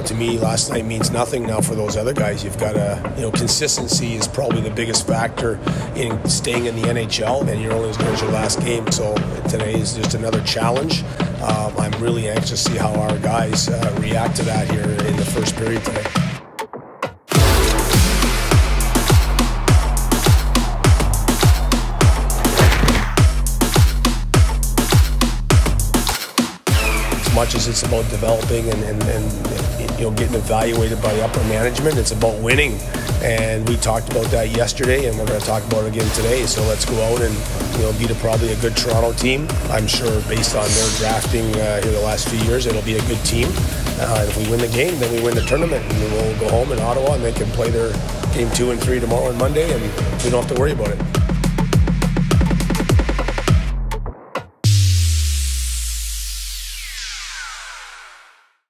know, to me, last night means nothing now for those other guys. You've got to, you know, consistency is probably the biggest factor in staying in the NHL, and you're only as good as your last game. So today is just another challenge. Um, I'm really anxious to see how our guys uh, react to that here in the first period today. Much as it's about developing and, and, and, you know getting evaluated by upper management, it's about winning. And we talked about that yesterday, and we're going to talk about it again today. So let's go out and you know beat a probably a good Toronto team. I'm sure based on their drafting uh, here the last few years, it'll be a good team. Uh, if we win the game, then we win the tournament, and we'll go home in Ottawa, and they can play their game two and three tomorrow and Monday, and we don't have to worry about it.